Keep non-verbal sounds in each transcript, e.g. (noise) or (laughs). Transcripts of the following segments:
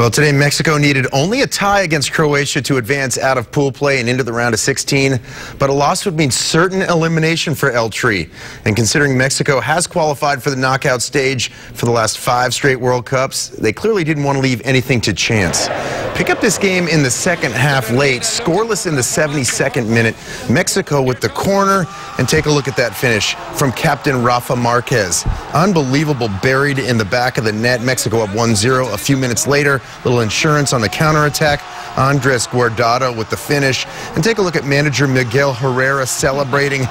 Well, today Mexico needed only a tie against Croatia to advance out of pool play and into the round of 16, but a loss would mean certain elimination for El Tri. And considering Mexico has qualified for the knockout stage for the last five straight World Cups, they clearly didn't want to leave anything to chance. Pick up this game in the second half late, scoreless in the 72nd minute. Mexico with the corner, and take a look at that finish from captain Rafa Marquez. Unbelievable buried in the back of the net. Mexico up 1-0 a few minutes later. Little insurance on the counterattack. Andres Guardado with the finish. And take a look at manager Miguel Herrera celebrating.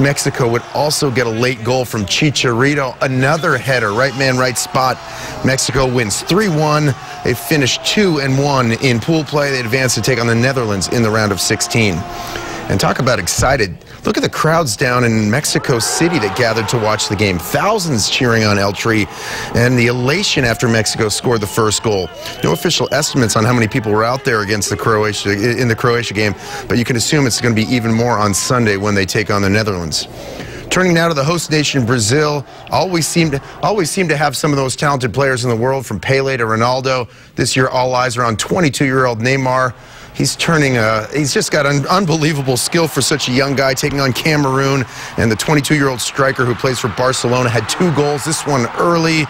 Mexico would also get a late goal from Chicharito. Another header, right man, right spot. Mexico wins 3-1. They finish 2 and 1 in pool play. They advance to take on the Netherlands in the round of 16. And talk about excited. Look at the crowds down in Mexico City that gathered to watch the game. Thousands cheering on El Tri and the elation after Mexico scored the first goal. No official estimates on how many people were out there against the Croatia in the Croatia game, but you can assume it's going to be even more on Sunday when they take on the Netherlands. Turning now to the host nation, Brazil, always seem to always seem to have some of those talented players in the world, from Pele to Ronaldo. This year, all eyes are on 22-year-old Neymar. He's turning a, he's just got an unbelievable skill for such a young guy taking on Cameroon. And the 22-year-old striker who plays for Barcelona had two goals, this one early,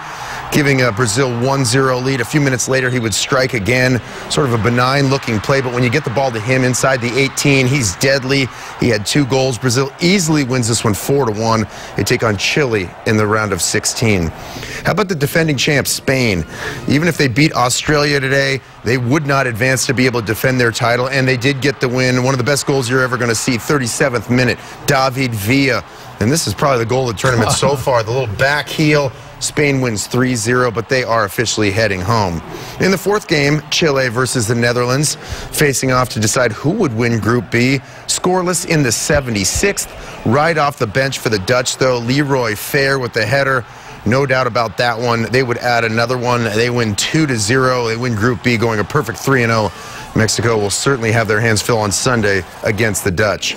giving uh, Brazil 1-0 lead. A few minutes later, he would strike again. Sort of a benign-looking play, but when you get the ball to him inside the 18, he's deadly. He had two goals. Brazil easily wins this one 4-1. They take on Chile in the round of 16. How about the defending champs, Spain? Even if they beat Australia today, they would not advance to be able to defend their title, and they did get the win. One of the best goals you're ever going to see, 37th minute, David Villa. And this is probably the goal of the tournament so (laughs) far. The little back heel. Spain wins 3-0, but they are officially heading home. In the fourth game, Chile versus the Netherlands, facing off to decide who would win Group B. Scoreless in the 76th. Right off the bench for the Dutch, though, Leroy Fer with the header. No doubt about that one. They would add another one. They win 2 to 0. They win Group B, going a perfect 3 0. Mexico will certainly have their hands full on Sunday against the Dutch.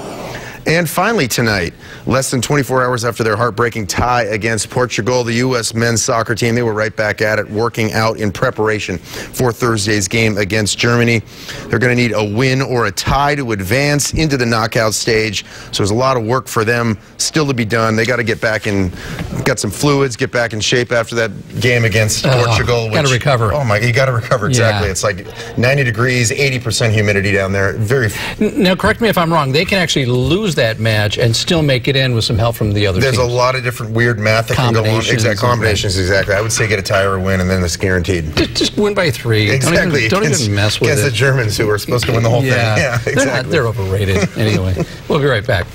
And finally tonight, less than 24 hours after their heartbreaking tie against Portugal, the U.S. men's soccer team, they were right back at it, working out in preparation for Thursday's game against Germany. They're going to need a win or a tie to advance into the knockout stage. So there's a lot of work for them still to be done. They got to get back in, got some fluids, get back in shape after that game against Portugal. Got to recover. Oh my, you got to recover exactly. Yeah. It's like 90 degrees, 80% humidity down there. Very. Now, correct me if I'm wrong. They can actually lose that match and still make it in with some help from the other There's teams. a lot of different weird math that can go on. Exactly, combinations, exactly. I would say get a tie or win, and then it's guaranteed. Just, just win by three. Exactly. Don't even, don't even mess with against it. the Germans who are supposed to win the whole yeah. thing. Yeah, (laughs) exactly. They're, not, they're overrated anyway. We'll be right back.